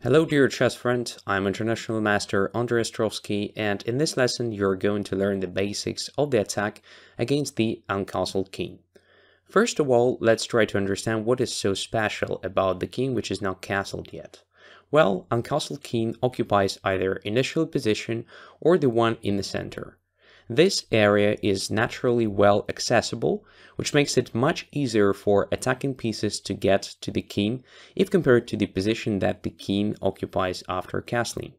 Hello dear chess friend, I'm International Master Andrey Ostrovskiy and in this lesson you're going to learn the basics of the attack against the uncastled king. First of all, let's try to understand what is so special about the king which is not castled yet. Well, uncastled king occupies either initial position or the one in the center. This area is naturally well accessible, which makes it much easier for attacking pieces to get to the king if compared to the position that the king occupies after castling.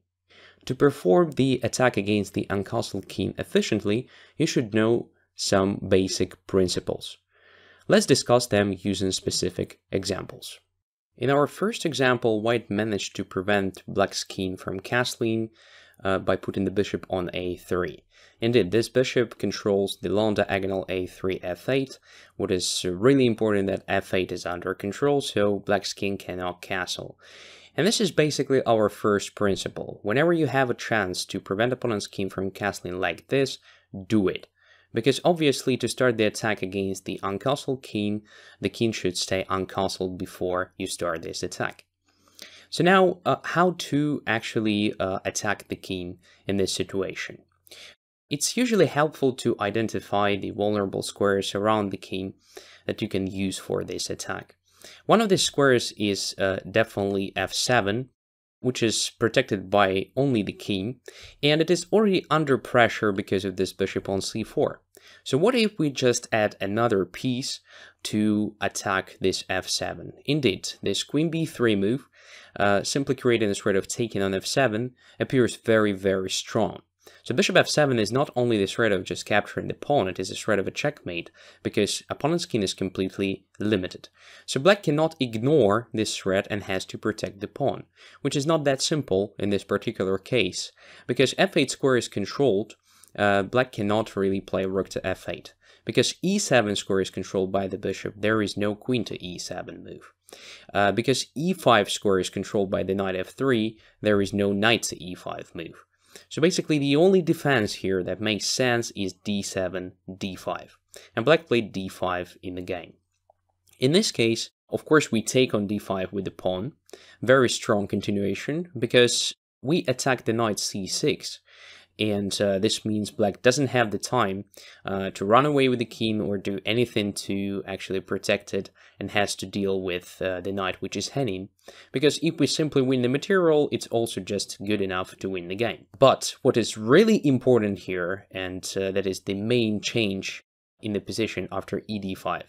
To perform the attack against the uncastled king efficiently, you should know some basic principles. Let's discuss them using specific examples. In our first example, white managed to prevent black's king from castling uh, by putting the bishop on a3. Indeed, this bishop controls the long diagonal a3 f8, what is really important that f8 is under control, so black's king cannot castle. And this is basically our first principle. Whenever you have a chance to prevent opponent's king from castling like this, do it. Because obviously to start the attack against the uncastled king, the king should stay uncastled before you start this attack. So now, uh, how to actually uh, attack the king in this situation? It's usually helpful to identify the vulnerable squares around the king that you can use for this attack. One of the squares is uh, definitely f7, which is protected by only the king, and it is already under pressure because of this bishop on c4. So what if we just add another piece to attack this f7? Indeed, this queen b3 move, uh, simply creating a threat of taking on f7, appears very, very strong. So bishop f7 is not only the threat of just capturing the pawn, it is a threat of a checkmate, because opponent's king is completely limited. So black cannot ignore this threat and has to protect the pawn, which is not that simple in this particular case, because f8 square is controlled, uh, black cannot really play rook to f8. Because e7 square is controlled by the bishop, there is no queen to e7 move. Uh, because e5 square is controlled by the knight f3, there is no knight to e5 move. So basically the only defense here that makes sense is d7, d5. And black played d5 in the game. In this case, of course we take on d5 with the pawn. Very strong continuation, because we attack the knight c6 and uh, this means black doesn't have the time uh, to run away with the king or do anything to actually protect it and has to deal with uh, the knight which is heading because if we simply win the material it's also just good enough to win the game. But what is really important here and uh, that is the main change in the position after ed5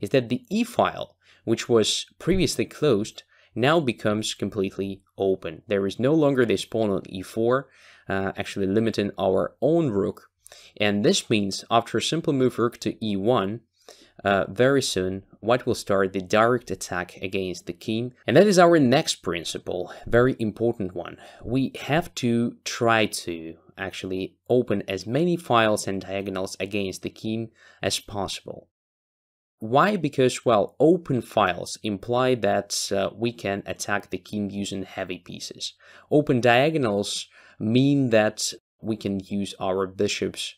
is that the e file which was previously closed now becomes completely open. There is no longer this pawn on e4 uh, actually limiting our own rook. And this means after a simple move rook to e1, uh, very soon white will start the direct attack against the king. And that is our next principle, very important one. We have to try to actually open as many files and diagonals against the king as possible. Why? Because, well, open files imply that uh, we can attack the king using heavy pieces. Open diagonals mean that we can use our bishops.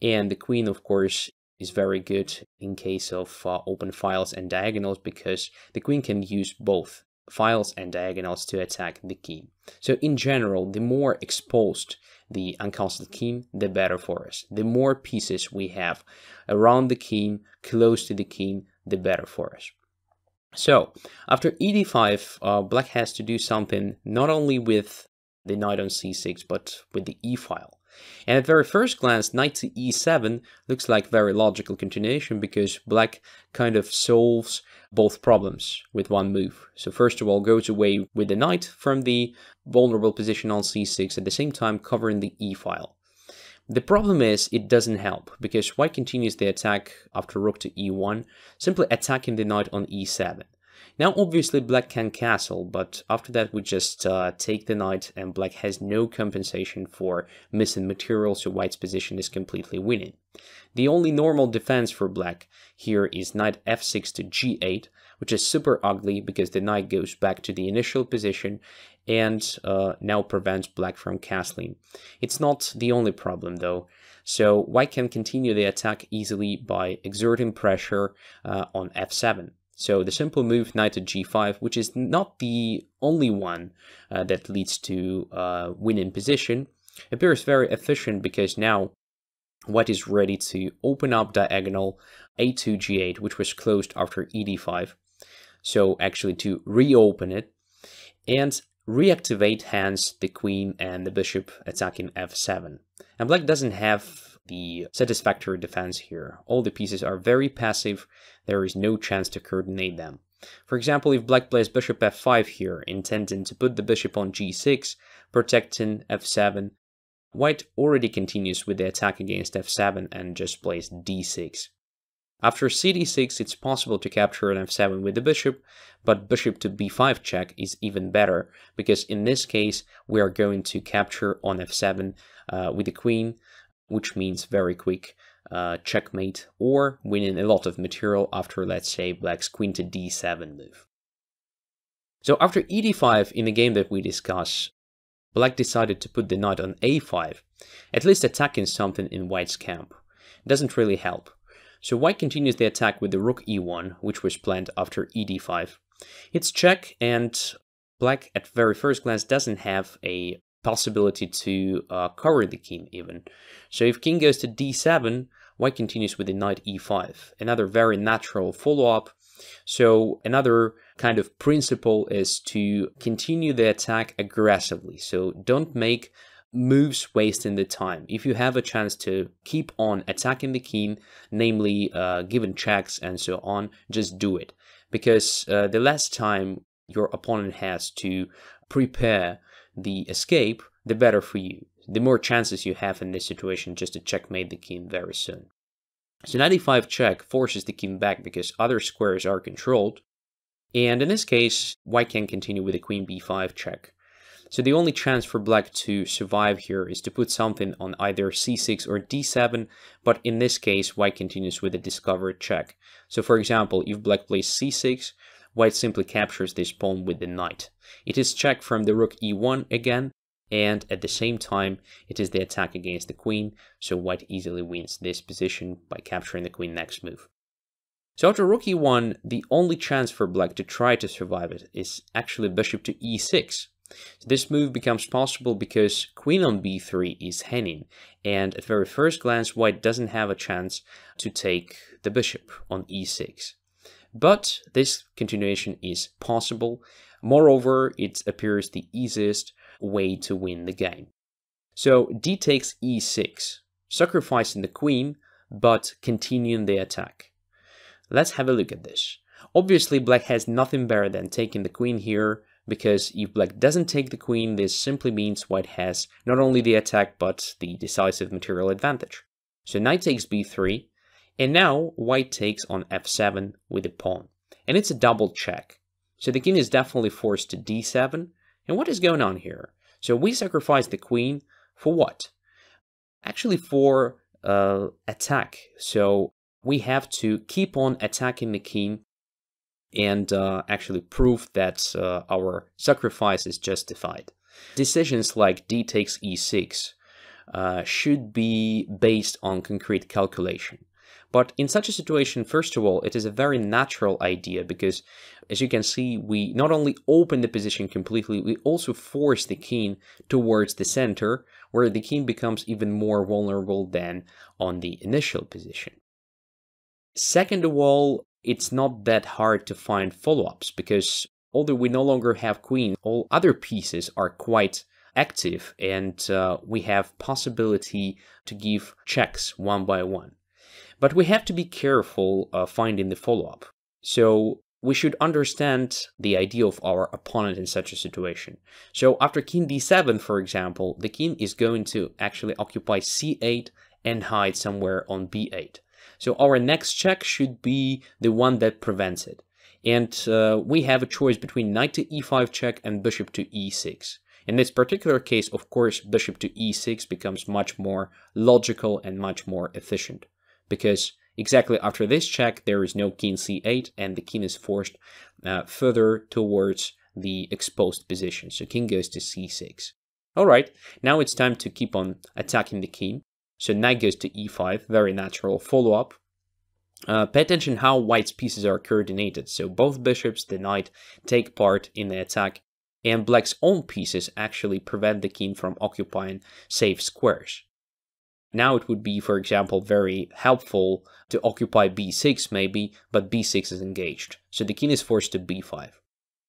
And the queen, of course, is very good in case of uh, open files and diagonals because the queen can use both files and diagonals to attack the king. So in general, the more exposed the uncastled king, the better for us. The more pieces we have around the king, close to the king, the better for us. So after ed5, uh, black has to do something not only with the knight on c6, but with the e file. And at very first glance, knight to e7 looks like very logical continuation because black kind of solves both problems with one move. So first of all, goes away with the knight from the vulnerable position on c6, at the same time covering the e file. The problem is it doesn't help, because white continues the attack after rook to e1, simply attacking the knight on e7. Now obviously black can castle, but after that we just uh, take the knight and black has no compensation for missing material, so white's position is completely winning. The only normal defense for black here is knight f6 to g8, which is super ugly because the knight goes back to the initial position and uh, now prevents black from castling. It's not the only problem though. So white can continue the attack easily by exerting pressure uh, on f7. So the simple move knight to g5, which is not the only one uh, that leads to uh, win in position, appears very efficient because now white is ready to open up diagonal a2 g8, which was closed after ed5. So actually to reopen it and reactivate hence the queen and the bishop attacking f7. And black doesn't have the satisfactory defense here. All the pieces are very passive, there is no chance to coordinate them. For example, if black plays bishop f5 here, intending to put the bishop on g6, protecting f7, white already continues with the attack against f7 and just plays d6. After cd6, it's possible to capture an f7 with the bishop, but bishop to b5 check is even better, because in this case, we are going to capture on f7 uh, with the queen, which means very quick uh, checkmate or winning a lot of material after, let's say, black's queen to d7 move. So after ed5 in the game that we discussed, black decided to put the knight on a5, at least attacking something in white's camp. Doesn't really help. So white continues the attack with the rook e1, which was planned after ed5. It's check, and black at very first glance doesn't have a possibility to uh, cover the king even. So if king goes to d7, white continues with the knight e5. Another very natural follow-up. So another kind of principle is to continue the attack aggressively. So don't make moves wasting the time. If you have a chance to keep on attacking the king, namely uh, given checks and so on, just do it. Because uh, the less time your opponent has to prepare the escape, the better for you. The more chances you have in this situation just to checkmate the king very soon. So 95 check forces the king back because other squares are controlled. And in this case, white can continue with the queen b5 check. So the only chance for black to survive here is to put something on either c6 or d7, but in this case, white continues with a discovered check. So for example, if black plays c6, white simply captures this pawn with the knight. It is check from the rook e1 again, and at the same time, it is the attack against the queen, so white easily wins this position by capturing the queen next move. So after rook e1, the only chance for black to try to survive it is actually bishop to e6. So this move becomes possible because queen on b3 is hanging, and at very first glance, white doesn't have a chance to take the bishop on e6. But this continuation is possible. Moreover, it appears the easiest way to win the game. So d takes e6, sacrificing the queen, but continuing the attack. Let's have a look at this. Obviously, black has nothing better than taking the queen here, because if black doesn't take the queen, this simply means white has not only the attack, but the decisive material advantage. So knight takes b3, and now white takes on f7 with a pawn. And it's a double check. So the king is definitely forced to d7. And what is going on here? So we sacrifice the queen for what? Actually for uh, attack. So we have to keep on attacking the king and uh, actually prove that uh, our sacrifice is justified. Decisions like d takes e6 uh, should be based on concrete calculation. But in such a situation, first of all, it is a very natural idea because, as you can see, we not only open the position completely, we also force the king towards the center, where the king becomes even more vulnerable than on the initial position. Second of all, it's not that hard to find follow-ups because although we no longer have queen, all other pieces are quite active and uh, we have possibility to give checks one by one. But we have to be careful uh, finding the follow-up. So we should understand the idea of our opponent in such a situation. So after king d7, for example, the king is going to actually occupy c8 and hide somewhere on b8. So our next check should be the one that prevents it. And uh, we have a choice between knight to e5 check and bishop to e6. In this particular case, of course, bishop to e6 becomes much more logical and much more efficient because exactly after this check, there is no king c8 and the king is forced uh, further towards the exposed position. So king goes to c6. All right, now it's time to keep on attacking the king. So knight goes to e5, very natural follow-up. Uh, pay attention how white's pieces are coordinated. So both bishops, the knight, take part in the attack, and black's own pieces actually prevent the king from occupying safe squares. Now it would be, for example, very helpful to occupy b6 maybe, but b6 is engaged, so the king is forced to b5.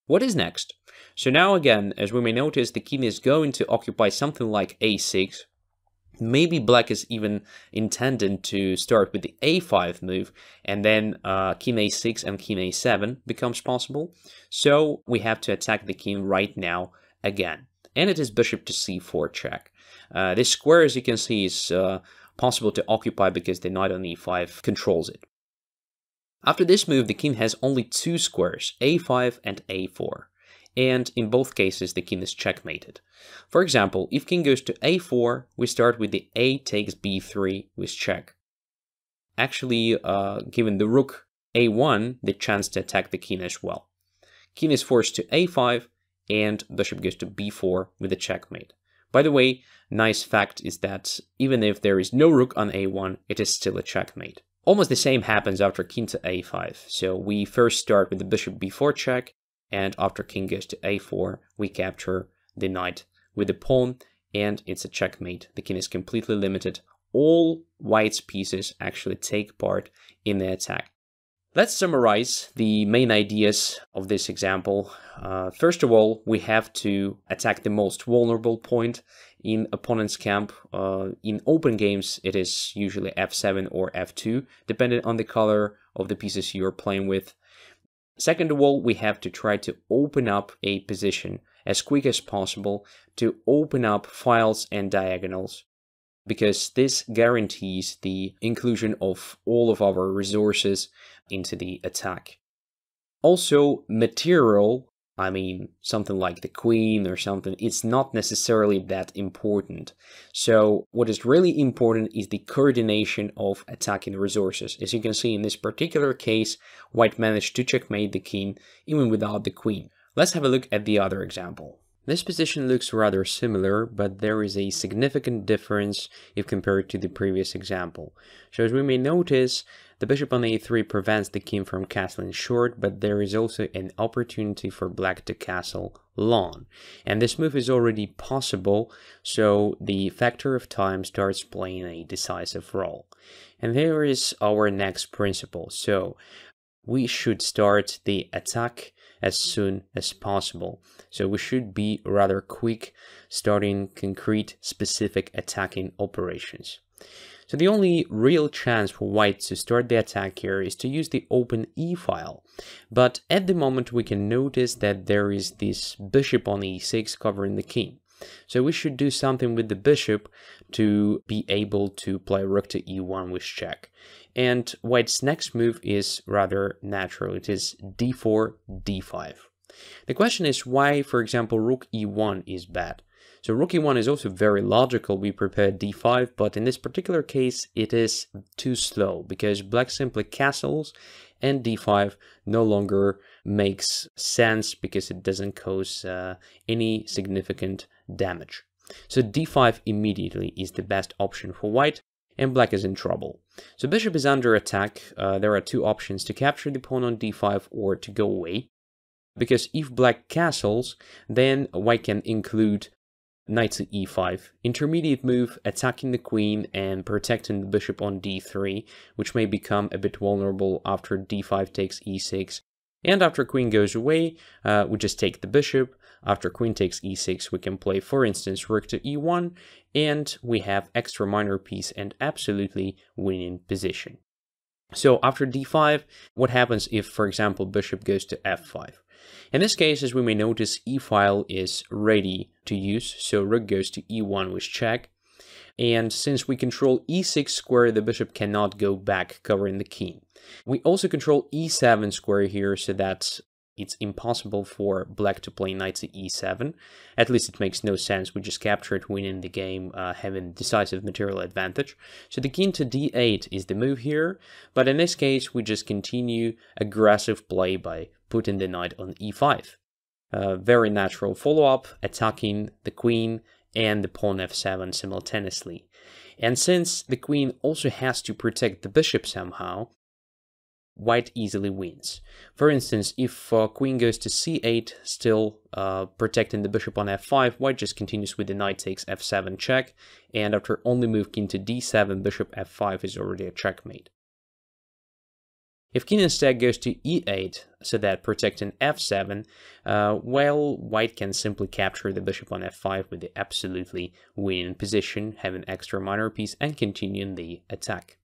What is next? So now again, as we may notice, the king is going to occupy something like a6, Maybe black is even intended to start with the a5 move, and then uh, king a6 and king a7 becomes possible. So we have to attack the king right now again. And it is bishop to c4 check. Uh, this square, as you can see, is uh, possible to occupy because the knight on e5 controls it. After this move, the king has only two squares, a5 and a4 and in both cases the king is checkmated. For example, if king goes to a4, we start with the a takes b3 with check. Actually, uh, given the rook a1, the chance to attack the king as well. King is forced to a5, and bishop goes to b4 with a checkmate. By the way, nice fact is that even if there is no rook on a1, it is still a checkmate. Almost the same happens after king to a5. So we first start with the bishop b4 check, and after king goes to a4, we capture the knight with the pawn, and it's a checkmate. The king is completely limited. All white's pieces actually take part in the attack. Let's summarize the main ideas of this example. Uh, first of all, we have to attack the most vulnerable point in opponent's camp. Uh, in open games, it is usually f7 or f2, depending on the color of the pieces you're playing with. Second of all, we have to try to open up a position as quick as possible to open up files and diagonals because this guarantees the inclusion of all of our resources into the attack. Also, material I mean, something like the queen or something, it's not necessarily that important. So what is really important is the coordination of attacking resources. As you can see in this particular case, white managed to checkmate the king even without the queen. Let's have a look at the other example. This position looks rather similar, but there is a significant difference if compared to the previous example. So as we may notice, the bishop on a3 prevents the king from castling short, but there is also an opportunity for black to castle long. And this move is already possible, so the factor of time starts playing a decisive role. And there is our next principle. So we should start the attack as soon as possible. So we should be rather quick starting concrete specific attacking operations. So the only real chance for white to start the attack here is to use the open e file. But at the moment we can notice that there is this bishop on e6 covering the king. So we should do something with the bishop to be able to play rook to e1 with check. And white's next move is rather natural. It is d4, d5. The question is why, for example, rook e1 is bad. So rook e1 is also very logical. We prepare d5, but in this particular case, it is too slow because black simply castles and d5 no longer makes sense because it doesn't cause uh, any significant damage. So d5 immediately is the best option for white and black is in trouble. So bishop is under attack. Uh, there are two options to capture the pawn on d5 or to go away. Because if black castles, then white can include knight to e5, intermediate move attacking the queen and protecting the bishop on d3, which may become a bit vulnerable after d5 takes e6. And after queen goes away, uh, we just take the bishop. After queen takes e6, we can play, for instance, rook to e1, and we have extra minor piece and absolutely winning position. So after d5, what happens if, for example, bishop goes to f5? In this case, as we may notice, e-file is ready to use, so rook goes to e1 with check. And since we control e6 square, the bishop cannot go back covering the king. We also control e7 square here, so that it's impossible for black to play knight to e7. At least it makes no sense. We just capture it, winning the game, uh, having decisive material advantage. So the king to d8 is the move here, but in this case we just continue aggressive play by putting the knight on e5. Uh, very natural follow-up, attacking the queen and the pawn f7 simultaneously. And since the queen also has to protect the bishop somehow, white easily wins. For instance, if uh, queen goes to c8, still uh, protecting the bishop on f5, white just continues with the knight takes f7 check, and after only move king to d7, bishop f5 is already a checkmate. If king instead goes to e8, so that protecting f7, uh, well, white can simply capture the bishop on f5 with the absolutely winning position, having extra minor piece, and continuing the attack.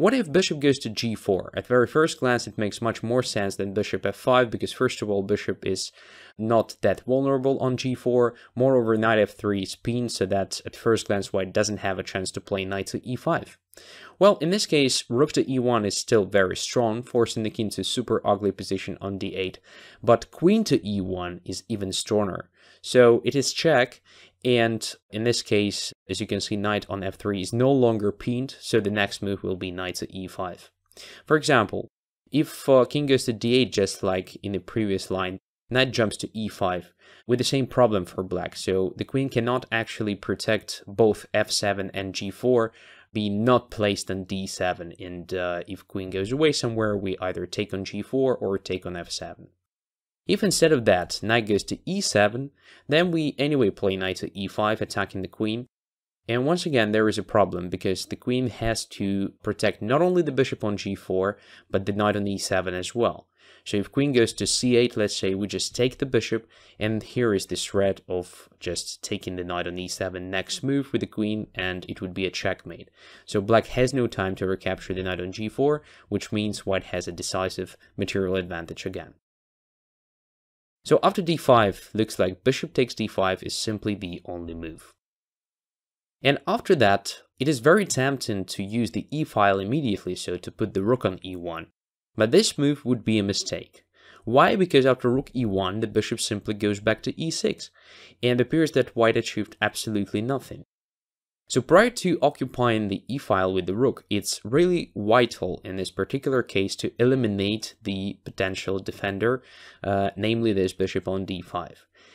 What if bishop goes to g4? At very first glance, it makes much more sense than bishop f5, because first of all, bishop is not that vulnerable on g4. Moreover, knight f3 is pinned, so that at first glance, white doesn't have a chance to play knight to e5. Well, in this case, rook to e1 is still very strong, forcing the king to super ugly position on d8, but queen to e1 is even stronger. So it is check, and in this case, as you can see, knight on f3 is no longer pinned, so the next move will be knight to e5. For example, if uh, king goes to d8 just like in the previous line, knight jumps to e5 with the same problem for black, so the queen cannot actually protect both f7 and g4, be not placed on d7, and uh, if queen goes away somewhere, we either take on g4 or take on f7. If instead of that, knight goes to e7, then we anyway play knight to e5, attacking the queen. And once again, there is a problem, because the queen has to protect not only the bishop on g4, but the knight on e7 as well. So if queen goes to c8, let's say we just take the bishop, and here is the threat of just taking the knight on e7 next move with the queen, and it would be a checkmate. So black has no time to recapture the knight on g4, which means white has a decisive material advantage again. So after d5, looks like bishop takes d5 is simply the only move. And after that, it is very tempting to use the e-file immediately, so to put the rook on e1. But this move would be a mistake. Why? Because after rook e1, the bishop simply goes back to e6, and appears that white achieved absolutely nothing. So prior to occupying the e-file with the rook, it's really vital in this particular case to eliminate the potential defender, uh, namely this bishop on d5.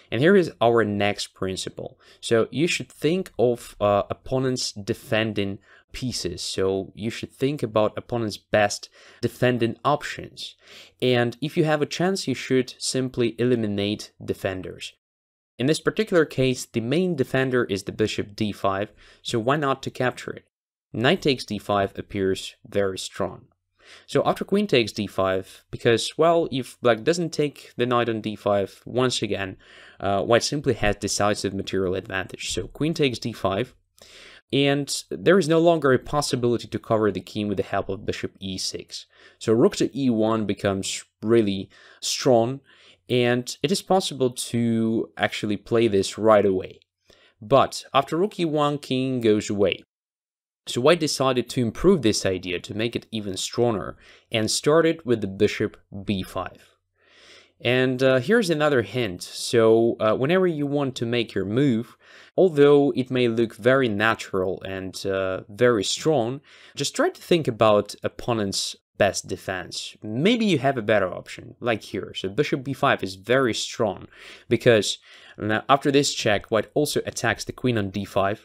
And here is our next principle. So you should think of uh, opponent's defending pieces. So you should think about opponent's best defending options. And if you have a chance, you should simply eliminate defenders. In this particular case, the main defender is the bishop d5, so why not to capture it? Knight takes d5 appears very strong. So after queen takes d5, because, well, if black doesn't take the knight on d5 once again, uh, white simply has decisive material advantage. So queen takes d5, and there is no longer a possibility to cover the king with the help of bishop e6. So rook to e1 becomes really strong, and it is possible to actually play this right away. But after rook e1, king goes away. So white decided to improve this idea to make it even stronger and started with the bishop b5. And uh, here's another hint. So uh, whenever you want to make your move, although it may look very natural and uh, very strong, just try to think about opponent's best defense. Maybe you have a better option, like here. So bishop b5 is very strong, because after this check, white also attacks the queen on d5.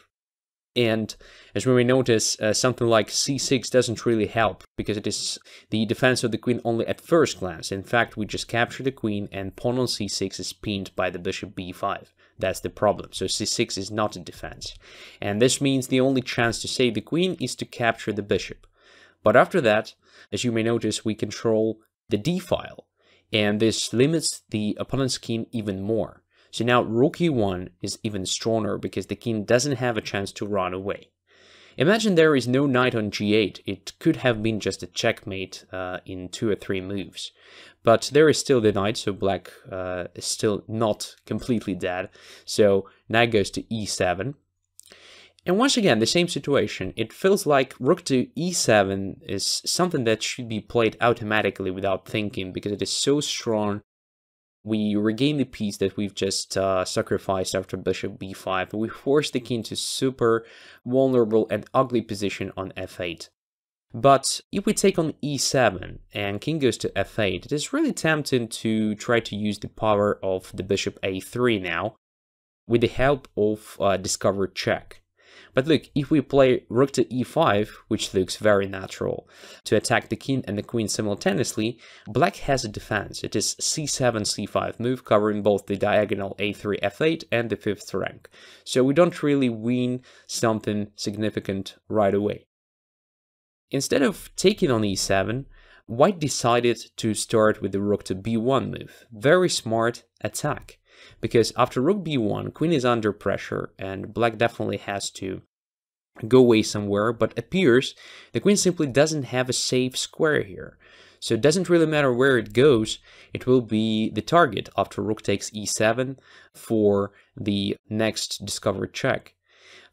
And as we may notice, uh, something like c6 doesn't really help, because it is the defense of the queen only at first glance. In fact, we just capture the queen, and pawn on c6 is pinned by the bishop b5. That's the problem. So c6 is not a defense. And this means the only chance to save the queen is to capture the bishop. But after that, as you may notice, we control the d file, and this limits the opponent's king even more. So now rook e1 is even stronger because the king doesn't have a chance to run away. Imagine there is no knight on g8, it could have been just a checkmate uh, in two or three moves. But there is still the knight, so black uh, is still not completely dead. So knight goes to e7, and once again, the same situation. It feels like rook to e7 is something that should be played automatically without thinking because it is so strong. We regain the piece that we've just uh, sacrificed after bishop b5. We force the king to super vulnerable and ugly position on f8. But if we take on e7 and king goes to f8, it is really tempting to try to use the power of the bishop a3 now with the help of uh, discovered check. But look, if we play rook to e5, which looks very natural, to attack the king and the queen simultaneously, black has a defense. It is c7, c5 move, covering both the diagonal a3, f8 and the fifth rank. So we don't really win something significant right away. Instead of taking on e7, white decided to start with the rook to b1 move. Very smart attack, because after rook b1, queen is under pressure, and black definitely has to go away somewhere, but appears the queen simply doesn't have a safe square here. So it doesn't really matter where it goes, it will be the target after rook takes e7 for the next discovered check.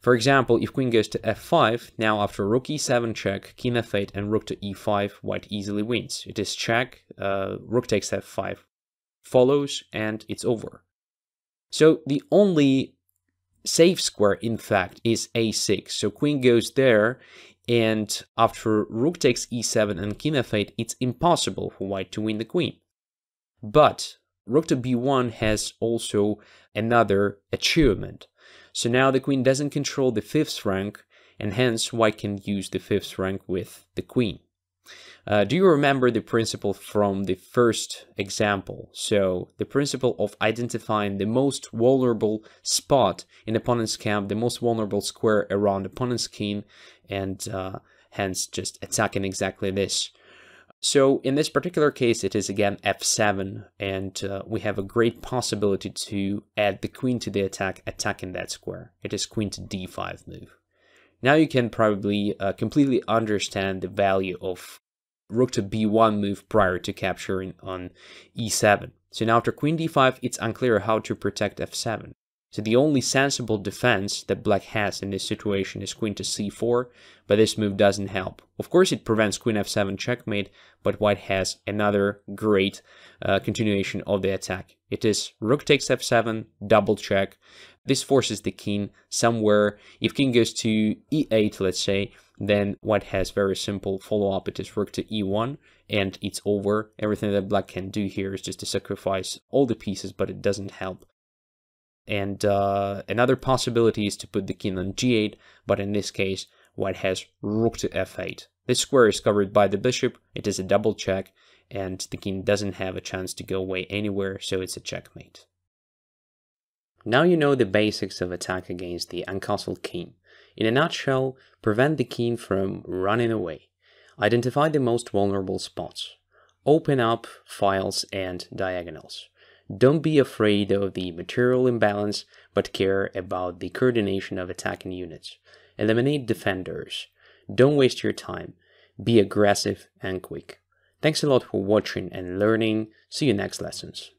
For example, if queen goes to f5, now after rook e7 check, king f8 and rook to e5, white easily wins. It is check, uh, rook takes f5 follows, and it's over. So the only safe square, in fact, is a6. So queen goes there, and after rook takes e7 and king f8, it's impossible for white to win the queen. But rook to b1 has also another achievement. So now the queen doesn't control the fifth rank, and hence white can use the fifth rank with the queen. Uh, do you remember the principle from the first example? So the principle of identifying the most vulnerable spot in opponent's camp, the most vulnerable square around opponent's king, and uh, hence just attacking exactly this. So in this particular case, it is again f7, and uh, we have a great possibility to add the queen to the attack, attacking that square. It is queen to d5 move. Now you can probably uh, completely understand the value of rook to b1 move prior to capturing on e7. So now after queen d5, it's unclear how to protect f7. So the only sensible defense that black has in this situation is queen to c4, but this move doesn't help. Of course it prevents queen f7 checkmate, but white has another great uh, continuation of the attack. It is rook takes f7, double check. This forces the king somewhere. If king goes to e8, let's say, then white has very simple follow-up. It is rook to e1, and it's over. Everything that black can do here is just to sacrifice all the pieces, but it doesn't help. And uh, another possibility is to put the king on g8, but in this case, white has rook to f8. This square is covered by the bishop, it is a double check, and the king doesn't have a chance to go away anywhere, so it's a checkmate. Now you know the basics of attack against the uncastled king. In a nutshell, prevent the king from running away. Identify the most vulnerable spots. Open up files and diagonals. Don't be afraid of the material imbalance, but care about the coordination of attacking units. Eliminate defenders. Don't waste your time. Be aggressive and quick. Thanks a lot for watching and learning. See you next lessons.